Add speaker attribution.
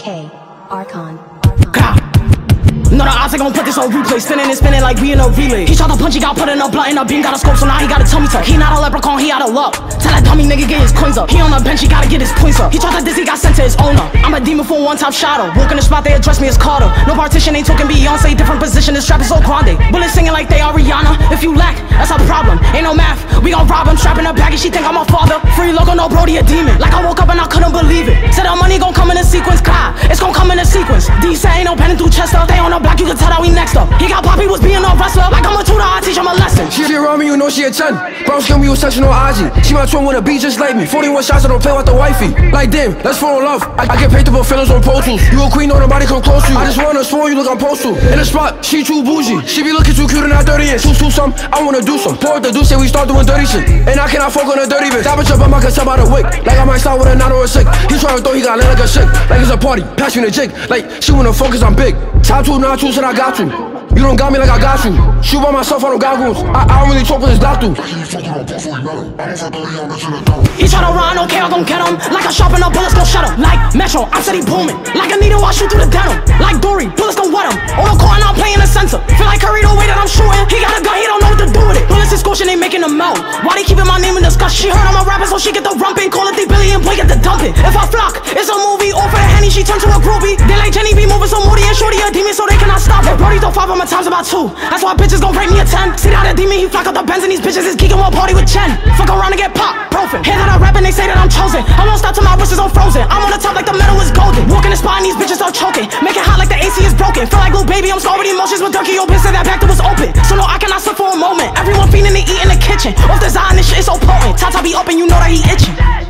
Speaker 1: K. Archon.
Speaker 2: No, the odds are gonna put this on replay. Spinning and spinning like we in a relay. He shot the punch, he got put in a blunt, and a beam got a scope, so now he got a tummy tuck. He not a leprechaun, he out of luck. Tell that dummy nigga get his coins up. He on the bench, he gotta get his points up. He tried to diss, he got sent to his owner. I'm a demon for one top shadow. Walk in the spot, they address me as Carter. No partition, ain't talking Beyonce, different position. This trap is so grande. Bullets singing like they are Rihanna. If you lack, that's a problem. Ain't no math, we gon' rob him. Strapping a baggy, she think I'm a father. Free logo, no Brody, a demon. Like I woke up and I couldn't believe it. Said the money gon' come in a sequence, God. It's gon' come in a sequence. D say ain't no penning through Chester. They on the block, you can tell that we next up. He got Poppy was being a wrestler. Like I'm a tutor, I teach him a lesson.
Speaker 3: She around me, you know she a 10. Brown skin, we was sectional IG. She my twin wanna be just like me. 41 shots, I don't play with the wifey. Like damn, let's fall in love. I, I get paid to put feelings on Pro Tools. You a queen, no nobody come close to you. I just wanna sworn you look on postal. In the spot, she too bougie. She be looking too cute and not 30 inch. Two, two, some, I wanna do some. Pour the do say we start doing dirty shit. And I cannot fuck on a dirty bitch. Stop it up, I'm not by the wick. Like I might start with a 9 or a 6. He tryna throw, he got lit like a shit. Like it's a party, pass me the jig. Like she wanna focus, I'm big. Top two, not two, said I got you. You don't got me like I got you. Shoot by myself, I don't got goons. I, I don't really talk with his doctor.
Speaker 2: He try to run, okay, I gon' get him. Like a sharp and the bullets gon' shut him. Like Metro, I said he booming. Like a needle, I shoot through the denim. Like Dory, bullets gon' wet him. On the court, I'm playing the center. Feel like Curry the way that I'm shooting. He got a gun, he don't know what to do with it. Bullets is scorching, they making them melt. Why they keeping my name in discussion? She heard I'm a rapper, so she get the rumping. Call it the billion, boy, get the dumping. If I flock, it's a movie. For the henny, she turn to a groupie. They like Jenny be five, I'm a times about two. That's why bitches gon' rate me a 10. See that a demon, he flock up the Benz and these bitches is geeking while party with Chen. Fuck around and get popped, profit. Hear that I rap and they say that I'm chosen. I won't stop till my wrist is on frozen. I'm on the top like the metal is golden. Walk in the spot and these bitches start choking. Make it hot like the AC is broken. Feel like little baby, I'm scarred with emotions with Durkee open. Said that back door was open. So no, I cannot sit for a moment. Everyone feeding to eat in the kitchen. Off the Zion, this shit is so potent. Tata be open, you know that he itching.